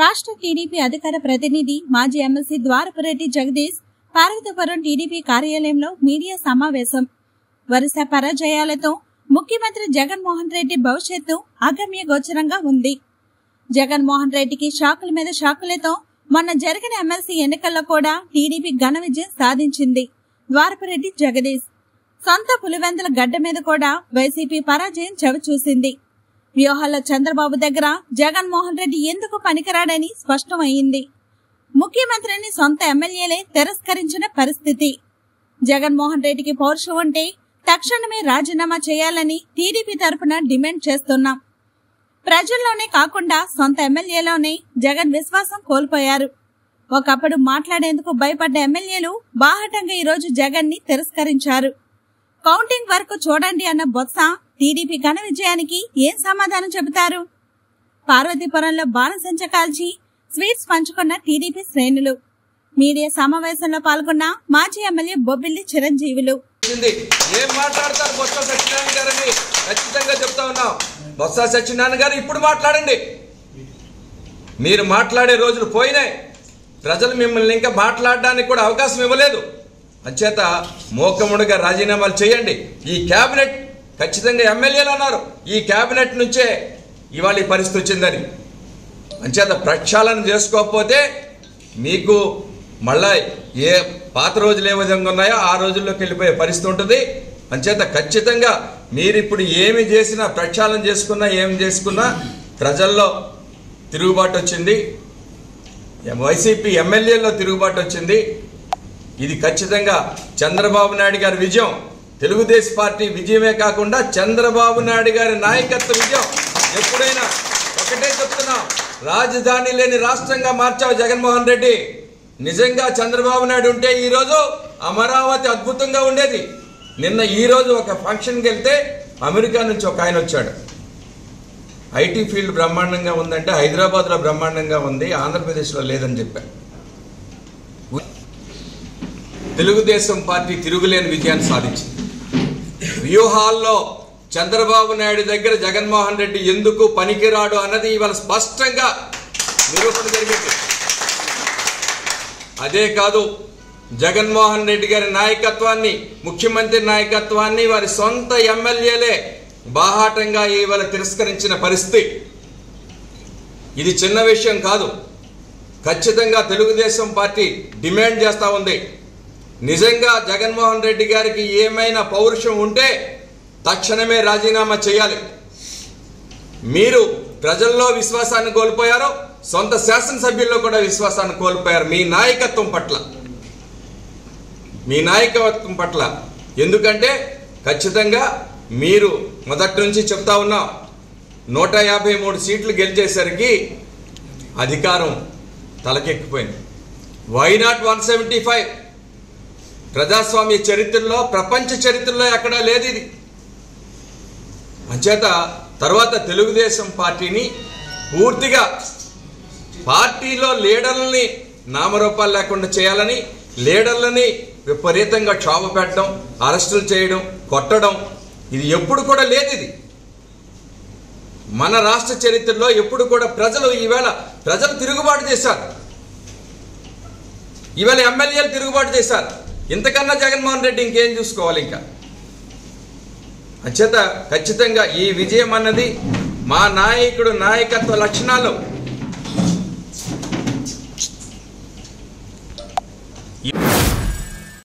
రాష్ట్ర టీడీపీ అధికార ప్రతినిధి మాజీ ఎమ్మెల్సీ ద్వారపురెడ్డి జగదీష్ పార్వతీపురం టీడీపీ కార్యాలయంలో మీడియా సమావేశం. వరుస పరాజయాలతో ముఖ్యమంత్రి జగన్మోహన్ రెడ్డి భవిష్యత్తు అగమ్య గోచరంగా ఉంది. జగన్మోహన్ రెడ్డికి షాకుల మీద షాకులతో మొన్న జరిగిన ఎమ్మెల్సీ ఎన్నికల్లో కూడా టీడీపీ ఘన విజయం సాధించింది ద్వారపురెడ్డి జగదీష్. సొంత పులివెందుల గడ్డ మీద కూడా వైసీపీ పరాజయం చవిచూసింది. వ్యూహాల్లో చంద్రబాబు దగ్గర జగన్మోహన్ రెడ్డి ఎందుకు పనికిరాడని స్పష్టమైంది. ముఖ్యమంత్రిని సొంత ఎమ్మెల్యేలే తిరస్కరించిన పరిస్థితి. జగన్మోహన్ రెడ్డికి పౌరుషం ఉంటే తక్షణమే రాజీనామా చేయాలని టీడీపీ తరపున డిమాండ్ చేస్తున్నాం. ప్రజల్లోనే కాకుండా సొంత ఎమ్మెల్యేలోనే జగన్ విశ్వాసం కోల్పోయారు. ఒకప్పుడు మాట్లాడేందుకు భయపడ్డ ఎమ్మెల్యేలు బాహటంగా ఈరోజు జగన్ని తిరస్కరించారు. కౌంటింగ్ వరకు చూడండి అన్న బొత్స టీడీపీ ఘన విజయానికి ఏం సమాధానం చెబుతారు? పార్వతీపురంలో బాణసంచ కాల్చి స్వీట్స్ పంచుకున్న టీడీపీ శ్రేణులు. మీడియా సమావేశంలో పాల్గొన్న మాజీ ఎమ్మెల్యే బొబ్బిల్లి చిరంజీవులు. ఏం మాట్లాడతారు బొత్స సత్యనారాయణ గారని? ఖచ్చితంగా చెప్తా ఉన్నాం. బొత్స సత్యనారాయణ గారు ఇప్పుడు మాట్లాడండి. మీరు మాట్లాడే రోజులు పోయినాయి. ప్రజలు మిమ్మల్ని ఇంకా మాట్లాడడానికి కూడా అవకాశం ఇవ్వలేదు. అంచేత మోకముడిగా రాజీనామాలు చేయండి. ఈ కేబినెట్ ఖచ్చితంగా ఎమ్మెల్యేలు అన్నారు. ఈ కేబినెట్ నుంచే ఇవాళ ఈ పరిస్థితి వచ్చిందని. అంచేత ప్రక్షాళన చేసుకోకపోతే మీకు మళ్ళా ఏ పాత రోజులు ఏ విధంగా ఉన్నాయో ఆ రోజుల్లోకి వెళ్ళిపోయే పరిస్థితి ఉంటుంది. అంచేత ఖచ్చితంగా మీరు ఇప్పుడు ఏమి చేసినా ప్రక్షాళన చేసుకున్నా ఏమి చేసుకున్నా ప్రజల్లో తిరుగుబాటు వచ్చింది. వైసీపీ ఎమ్మెల్యేలో తిరుగుబాటు వచ్చింది. ఇది ఖచ్చితంగా చంద్రబాబు నాయుడు గారి విజయం. తెలుగుదేశం పార్టీ విజయమే కాకుండా చంద్రబాబు నాయుడు గారి నాయకత్వ విజయం. ఎప్పుడైనా ఒకటే చెప్తున్నాం. రాజధాని లేని రాష్ట్రంగా మార్చావు జగన్మోహన్ రెడ్డి. నిజంగా చంద్రబాబు నాయుడు ఉంటే ఈరోజు అమరావతి అద్భుతంగా ఉండేది. నిన్న ఈరోజు ఒక ఫంక్షన్కి వెళ్తే అమెరికా నుంచి ఒక ఆయన వచ్చాడు. ఐటీ ఫీల్డ్ బ్రహ్మాండంగా ఉందంటే హైదరాబాద్లో బ్రహ్మాండంగా ఉంది ఆంధ్రప్రదేశ్లో లేదని చెప్పారు తెలుగుదేశం పార్టీ తిరుగులేని విజయాన్ని సాధించింది. వ్యూహాల్లో చంద్రబాబు నాయుడు దగ్గర జగన్మోహన్ రెడ్డి ఎందుకు పనికిరాడు అన్నది ఇవాళ స్పష్టంగా నిరూపణ జరిగింది. అదే కాదు జగన్మోహన్ రెడ్డి గారి నాయకత్వాన్ని ముఖ్యమంత్రి నాయకత్వాన్ని వారి సొంత ఎమ్మెల్యేలే బాహాటంగా ఇవాళ తిరస్కరించిన పరిస్థితి. ఇది చిన్న విషయం కాదు. ఖచ్చితంగా తెలుగుదేశం పార్టీ డిమాండ్ చేస్తూ ఉంది. నిజంగా జగన్మోహన్ రెడ్డి గారికి ఏమైనా పౌరుషం ఉంటే తక్షణమే రాజీనామా చేయాలి. మీరు ప్రజల్లో విశ్వాసాన్ని కోల్పోయారు సొంత శాసనసభ్యుల్లో కూడా విశ్వాసాన్ని కోల్పోయారు మీ నాయకత్వం పట్ల. మీ నాయకత్వం పట్ల. ఎందుకంటే ఖచ్చితంగా మీరు మొదటి నుంచి చెప్తా ఉన్నాం నూట యాభై మూడు సీట్లు గెలిచేసరికి అధికారం తలకెక్కిపోయింది. Why not one seventy five ప్రజాస్వామ్య చరిత్రలో ప్రపంచ చరిత్రలో ఎక్కడా లేదు ఇది. అంచేత తర్వాత తెలుగుదేశం పార్టీని పూర్తిగా పార్టీలో లీడర్లని నామరూపాలు లేకుండా చేయాలని లీడర్లని విపరీతంగా క్షోభ పెట్టడం అరెస్టులు చేయడం కొట్టడం ఇది ఎప్పుడు కూడా లేదు ఇది. మన రాష్ట్ర చరిత్రలో ఎప్పుడు కూడా ప్రజలు ఈవేళ ప్రజలు తిరుగుబాటు చేశారు. ఈవేళ ఎమ్మెల్యేలు తిరుగుబాటు చేశారు. ఇంతకన్నా జగన్మోహన్ రెడ్డి ఇంకేం చూసుకోవాలి ఇంకా? అంచేత ఖచ్చితంగా ఈ విజయం అన్నది మా నాయకుడు నాయకత్వ లక్షణాలు.